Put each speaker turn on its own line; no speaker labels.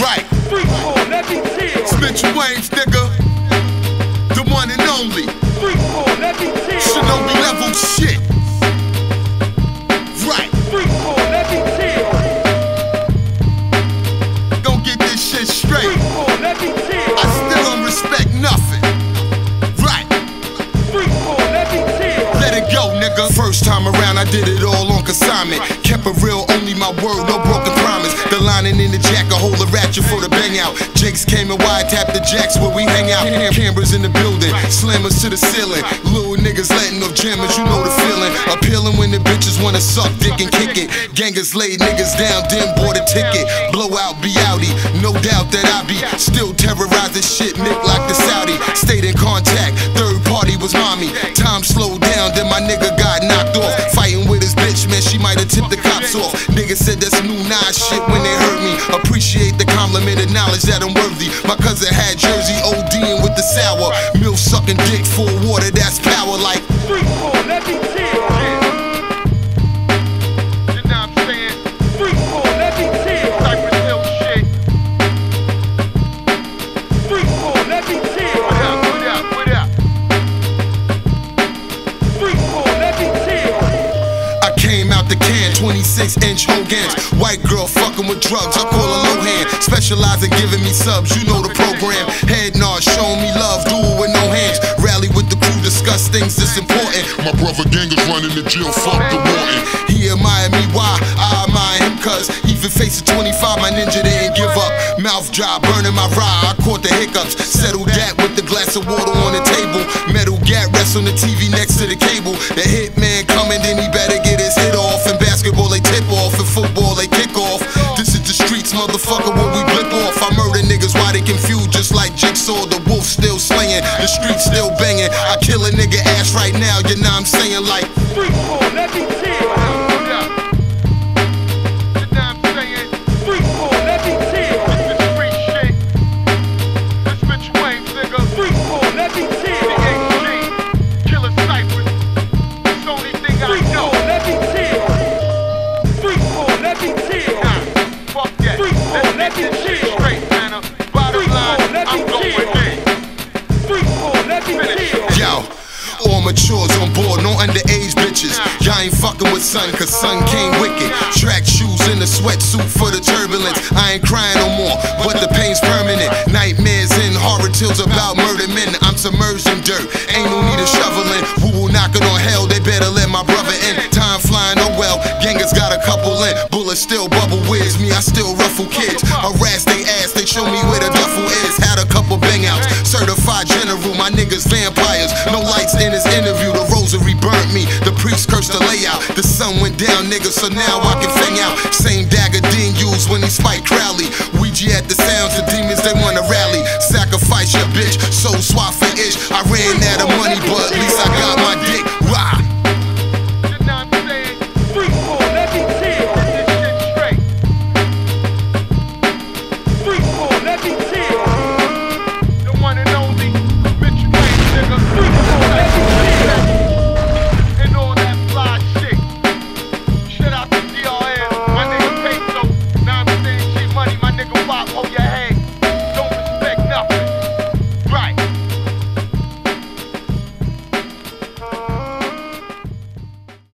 Right.
Let me chill.
Smith Wayne's nigga. The one and only.
Free for, let me chill.
Shinobi level shit. Right.
Free for, let me chill.
Don't get this shit straight.
Free for, let me chill.
I still don't respect nothing. Right.
Let me chill.
Let it go, nigga. First time around, I did it all on consignment. Kept it real, only my word, no broken lining in the jack, a hold a ratchet for the bang out. Jakes came and wide tapped the jacks where we hang out. Cameras in the building, slammers to the ceiling. Little niggas letting off jammers, you know the feeling. Appealing when the bitches wanna suck dick and kick it. Gangers laid niggas down, then bought a ticket. Blowout be outie, no doubt that I be still terrorizing shit, Nick like the Saudi. Stayed in contact, Niggas said that's new nine shit when they heard me. Appreciate the compliment and knowledge that I'm worthy. My cousin had Jersey ODing with the sour. Milk sucking dick full water, that's power like. 26 inch Hogans. White girl fucking with drugs, I call her Lohan. Specialize in giving me subs, you know the program. Head nod, show me love, do it with no hands. Rally with the crew, discuss things that's important.
My brother gang is running the jail, fuck the warden.
He admire me, why? I admire him, cuz even facing 25, my ninja didn't give up. Mouth dry, burning my rye, I caught the hiccups. Settled that with the glass of water on the table. Metal gat rests on the TV next to the cable. The hitman Jigsaw. The wolf still slaying, the streets still banging. I kill a nigga ass right now, you know I'm saying? Like,
Free for, let me.
Matures on board, no underage bitches. Y'all ain't fucking with son, cause son came wicked. Track shoes in a sweatsuit for the turbulence. I ain't crying no more, but the pain's permanent. Nightmares and horror tales about murder men. I'm submerged in dirt, ain't no need of shoveling. Who will knock it on hell? They better let my brother in. Time flying, oh well. Gangers got a couple in. Bullets still bubble whiz me, I still ruffle kids. Harass they ass, they show me where the duffel is. Had a couple bang interview. The rosary burnt me, the priest cursed the layout. The sun went down, nigga, so now I can fang out. Same dagger Dean used when he spiked Crowley. Ouija at the sounds, the demons they wanna rally. Sacrifice your bitch, soul swap for ish. I ran out of money, but